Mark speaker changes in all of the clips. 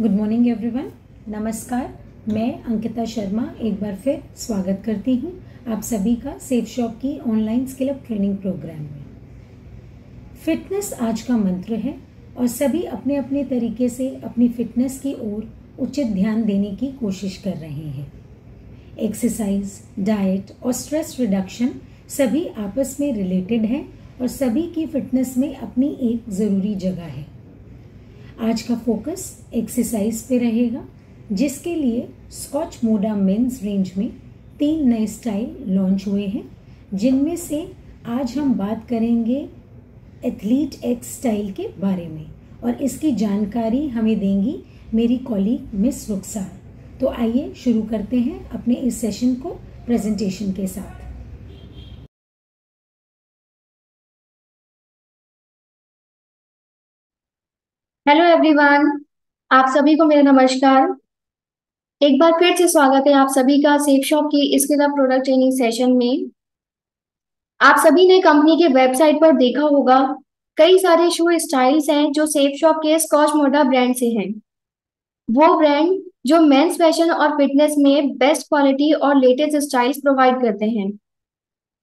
Speaker 1: Good morning everyone नमस्कार। मैं अंकिता शर्मा एक बार फिर स्वागत करती हूँ आप सभी का सेफ़ शॉप की online skill up training program में। फिटनेस आज का मंत्र है और सभी अपने अपने तरीके से अपनी फिटनेस की ओर उचित ध्यान देने की कोशिश कर रहे हैं। एक्सरसाइज डाइट और स्ट्रेस रिडक्शन सभी आपस में रिलेटेड हैं और सभी की फिटनेस में अपनी एक ज़रूरी जगह है। आज का फोकस एक्सरसाइज पे रहेगा, जिसके लिए स्कॉच मोडा मेंस रेंज में तीन नए स्टाइल लॉन्च हुए हैं, जिनमें से आज हम बात करेंगे एथलीट एक्स स्टाइल के बारे में। और इसकी जानकारी हमें देंगी मेरी कॉलीग मिस रुखसार तो आइए शुरू करते हैं अपने इस सेशन को प्रेजेंटेशन के साथ।
Speaker 2: हेलो एवरीवन आप सभी को मेरा नमस्कार। एक बार फिर से स्वागत है आप सभी का सेफ़ शॉप की इसके प्रोडक्ट ट्रेनिंग सेशन में। आप सभी ने कंपनी के वेबसाइट पर देखा होगा, कई सारे शू स्टाइल्स हैं जो सेफ़ शॉप के स्कॉच मोडा ब्रांड से हैं। वो ब्रांड जो मेंस फ़ैशन और फिटनेस में बेस्ट क्वालिटी और लेटेस्ट स्टाइल्स प्रोवाइड करते हैं।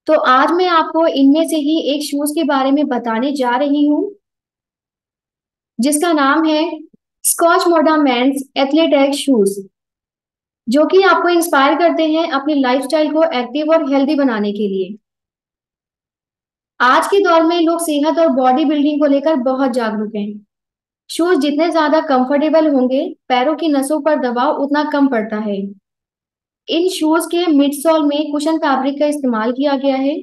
Speaker 2: तो आज मैं आपको इनमें से ही एक शूज़ के बारे में बताने जा रही हूँ। जिसका नाम है Scotch Moda mains athletic shoes जो कि आपको इंस्पायर करते हैं अपनी लाइफस्टाइल को एक्टिव और हेल्दी बनाने के लिए। आज के दौर में लोग सेहत और बॉडी बिल्डिंग को लेकर बहुत जागरूक हैं। शूज़ जितने ज़्यादा कंफर्टेबल होंगे, पैरों की नसों पर दबाव उतना कम पड़ता है। इन शूज़ के मिड सोल में कुशन फैब्रिक का इस्तेमाल किया गया है,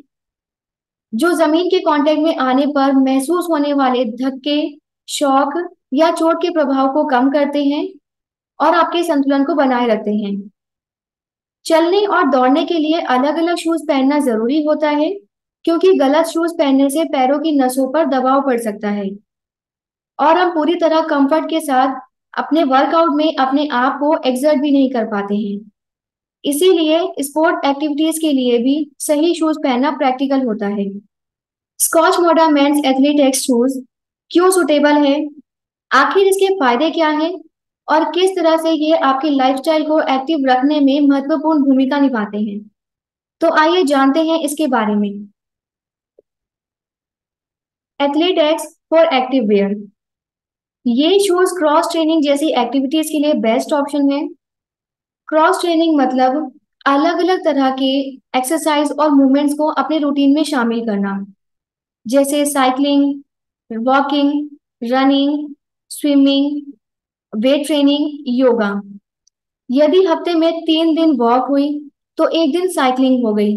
Speaker 2: जो ज़मीन के कांटेक्ट में आने पर महसूस होने वाले धक्के शौक या चोट के प्रभाव को कम करते हैं और आपके संतुलन को बनाए रखते हैं। चलने और दौड़ने के लिए अलग अलग शूज़ पहनना ज़रूरी होता है, क्योंकि गलत शूज़ पहनने से पैरों की नसों पर दबाव पड़ सकता है। और हम पूरी तरह कंफर्ट के साथ अपने वर्कआउट में अपने आप को एक्सर्ट भी नहीं कर पाते हैं। इसीलिए स्पोर्ट एक्टिविटीज़ के लिए भी सही शूज़ पहनना प्रैक्टिकल होता है। Scotch Moda men's athletics shoes क्यों सुटेबल है? आखिर इसके फ़ायदे क्या हैं? और किस तरह से ये आपकी लाइफस्टाइल को एक्टिव रखने में महत्वपूर्ण भूमिका निभाते हैं? तो आइए जानते हैं इसके बारे में। एथलेटिक्स फॉर एक्टिव वेयर ये शूज़ क्रॉस ट्रेनिंग जैसी एक्टिविटीज़ के लिए बेस्ट ऑप्शन है। क्रॉस ट्रेनिंग मतलब अलग अलग तरह के एक्सरसाइज और मूवमेंट्स को अपने रूटीन में शामिल करना। जैसे cycling walking running swimming weight training yoga यदि हफ़्ते में तीन दिन वॉक हुई तो एक दिन साइकिलिंग हो गई।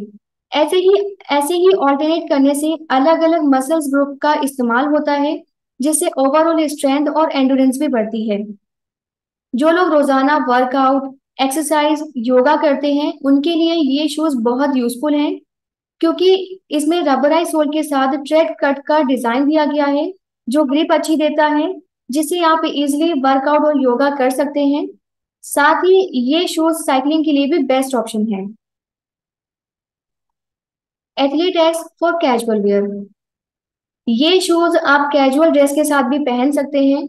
Speaker 2: ऐसे ही ऐसे ही ऑल्टरनेट करने से अलग अलग मसल्स ग्रुप का इस्तेमाल होता है, जिससे ओवरऑल स्ट्रेंथ और एंडोरेंस भी बढ़ती है। जो लोग रोज़ाना वर्कआउट एक्सरसाइज योगा करते हैं, उनके लिए ये शूज़ बहुत यूजफुल हैं। क्योंकि इसमें रबराइज सोल के साथ ट्रेड कट का डिज़ाइन दिया गया है, जो ग्रिप अच्छी देता है, जिससे आप इजिली वर्कआउट और योगा कर सकते हैं। साथ ही ये शूज़ साइकिलिंग के लिए भी बेस्ट ऑप्शन है। Athlete x for casual wear ये शूज़ आप कैजुअल ड्रेस के साथ भी पहन सकते हैं।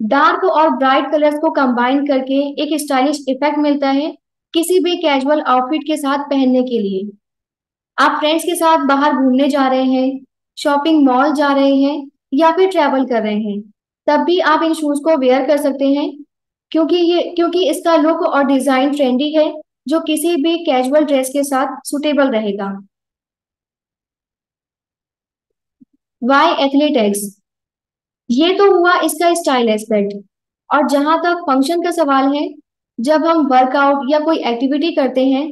Speaker 2: डार्क और ब्राइट कलर्स को कंबाइन करके एक स्टाइलिश इफ़ेक्ट मिलता है किसी भी कैजुअल आउटफिट के साथ पहनने के लिए। आप फ्रेंड्स के साथ बाहर घूमने जा रहे हैं शॉपिंग मॉल जा रहे हैं या फिर ट्रैवल कर रहे हैं, तब भी आप इन शूज़ को वेयर कर सकते हैं, क्योंकि ये, क्योंकि इसका लुक और डिज़ाइन ट्रेंडी है, जो किसी भी कैजुअल ड्रेस के साथ सुटेबल रहेगा। वाई एथलेटिक्स ये तो हुआ इसका स्टाइल एस्पेक्ट और जहाँ तक फ़ंक्शन का सवाल है, जब हम वर्कआउट या कोई एक्टिविटी करते हैं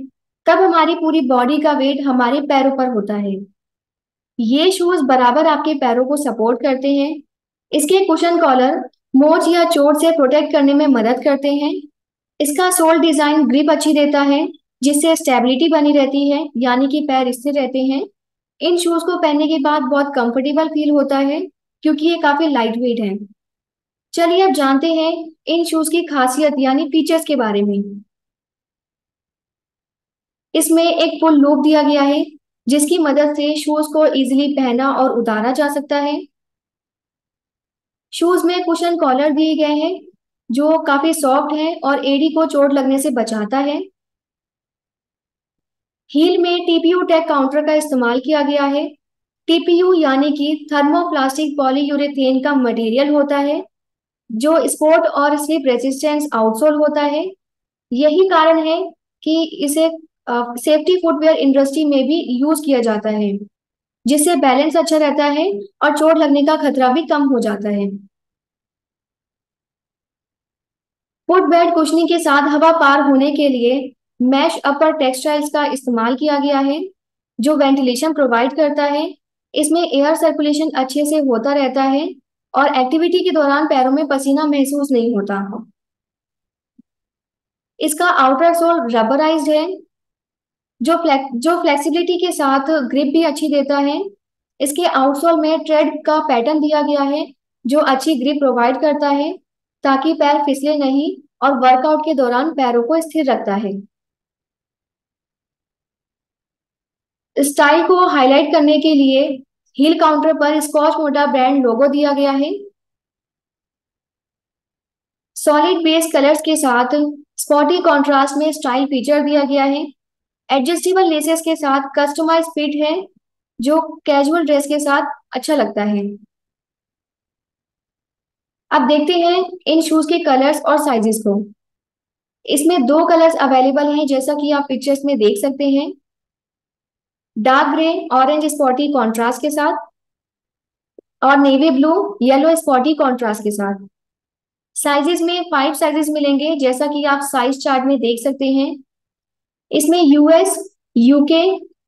Speaker 2: तब हमारी पूरी बॉडी का वेट हमारे पैरों पर होता है। ये शूज़ बराबर आपके पैरों को सपोर्ट करते हैं। इसके कुशन कॉलर मोच या चोट से प्रोटेक्ट करने में मदद करते हैं। इसका सोल डिज़ाइन ग्रिप अच्छी देता है, जिससे स्टेबिलिटी बनी रहती है, यानी कि पैर स्थिर रहते हैं। इन शूज़ को पहनने के बाद बहुत कंफर्टेबल फील होता है, क्योंकि ये काफ़ी लाइट वेट है। चलिए अब जानते हैं इन शूज़ की खासियत, यानी फीचर्स के बारे में। इसमें एक पुल लूप दिया गया है, जिसकी मदद से शूज़ को इजीली पहना और उतारा जा सकता है। शूज़ में कुशन कॉलर दिए गए हैं, जो काफ़ी सॉफ्ट है और एडी को चोट लगने से बचाता है। हील में टीपीयू टैग काउंटर का इस्तेमाल किया गया है। टीपीयू यानी कि थर्मोप्लास्टिक पॉलीयूरेथेन का मटेरियल होता है, जो स्पोर्ट और स्लिप रेजिस्टेंस आउटसोल होता है। यही कारण है कि इसे सेफ्टी फुटवेयर इंडस्ट्री में भी यूज़ किया जाता है, जिससे बैलेंस अच्छा रहता है और चोट लगने का खतरा भी कम हो जाता है। फुट बेड कुशनिंग के साथ हवा पार होने के लिए मैश अपर टेक्सटाइल्स का इस्तेमाल किया गया है, जो वेंटिलेशन प्रोवाइड करता है। इसमें एयर सर्कुलेशन अच्छे से होता रहता है और एक्टिविटी के दौरान पैरों में पसीना महसूस नहीं होता। इसका आउटर सोल रबराइज्ड है जो फ्लेक जो फ्लेक्सिबिलिटी के साथ ग्रिप भी अच्छी देता है, इसके आउटसोल में ट्रेड का पैटर्न दिया गया है, जो अच्छी ग्रिप प्रोवाइड करता है, ताकि पैर फिसले नहीं और वर्कआउट के दौरान पैरों को स्थिर रखता है। स्टाइल को हाईलाइट करने के लिए हील काउंटर पर स्कॉच मोटा ब्रांड लोगो दिया गया है। सॉलिड बेस कलर्स के साथ स्पॉटी कॉन्ट्रास्ट में स्टाइल फीचर दिया गया है। एडजस्टेबल लेसेस के साथ कस्टमाइज फिट है, जो कैजुअल ड्रेस के साथ अच्छा लगता है। अब देखते हैं इन शूज़ के कलर्स और साइजेस को। इसमें दो कलर्स अवेलेबल हैं, जैसा कि आप पिक्चर्स में देख सकते हैं। Dark grey orange spotty contrast के साथ और navy blue yellow spotty contrast के साथ। साइजेस में फाइव साइजेस मिलेंगे, जैसा कि आप साइज़ चार्ट में देख सकते हैं। इसमें यूएस यूके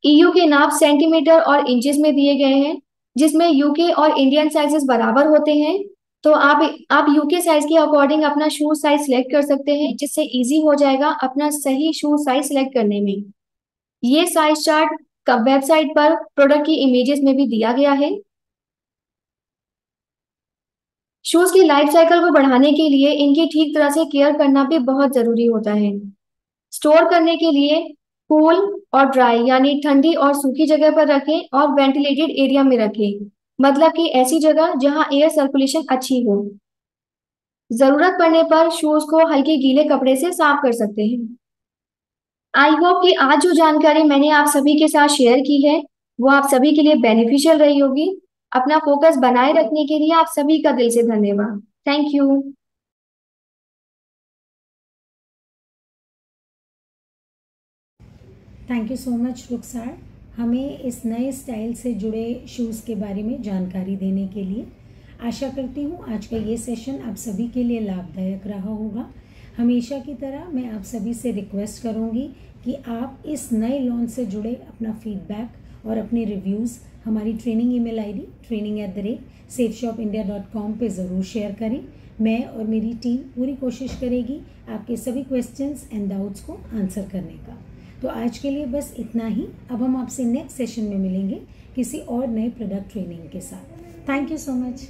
Speaker 2: ईयू के नाप सेंटीमीटर और इंचेस में दिए गए हैं, जिसमें यूके और इंडियन साइजेस बराबर होते हैं। तो आप आप यूके साइज़ के अकॉर्डिंग अपना शू साइज़ सिलेक्ट कर सकते हैं, जिससे इजी हो जाएगा अपना सही शू साइज़ सिलेक्ट करने में। ये साइज़ चार्ट का वेबसाइट पर प्रोडक्ट की इमेजेस में भी दिया गया है। शूज़ की लाइफ साइकिल को बढ़ाने के लिए इनकी ठीक तरह से केयर करना भी बहुत ज़रूरी होता है। स्टोर करने के लिए कूल और ड्राई यानी ठंडी और सूखी जगह पर रखें और वेंटिलेटेड एरिया में रखें। मतलब कि ऐसी जगह जहाँ एयर सर्कुलेशन अच्छी हो। ज़रूरत पड़ने पर शूज़ को हल्के गीले कपड़े से साफ़ कर सकते हैं। आई होप कि आज जो जानकारी मैंने आप सभी के साथ शेयर की है, वो आप सभी के लिए बेनिफिशियल रही होगी। अपना फोकस बनाए रखने के लिए आप सभी का दिल से धन्यवाद। Thank you
Speaker 1: thank you so much Rukhsar हमें इस नए स्टाइल से जुड़े शूज़ के बारे में जानकारी देने के लिए आशा करती हूँ आज का ये सेशन आप सभी के लिए लाभदायक रहा होगा। हमेशा की तरह मैं आप सभी से रिक्वेस्ट करूँगी कि आप इस नए लॉन्च से जुड़े अपना फीडबैक और अपने रिव्यूज़ हमारी training email ID training at the rate Safe Shop India dot com पर ज़रूर शेयर करें। मैं और मेरी टीम पूरी कोशिश करेगी आपके सभी क्वेश्चंस एंड डाउट्स को आंसर करने का। तो आज के लिए बस इतना ही। अब हम आपसे नेक्स्ट सेशन में मिलेंगे किसी और नए प्रोडक्ट ट्रेनिंग के साथ। Thank you so much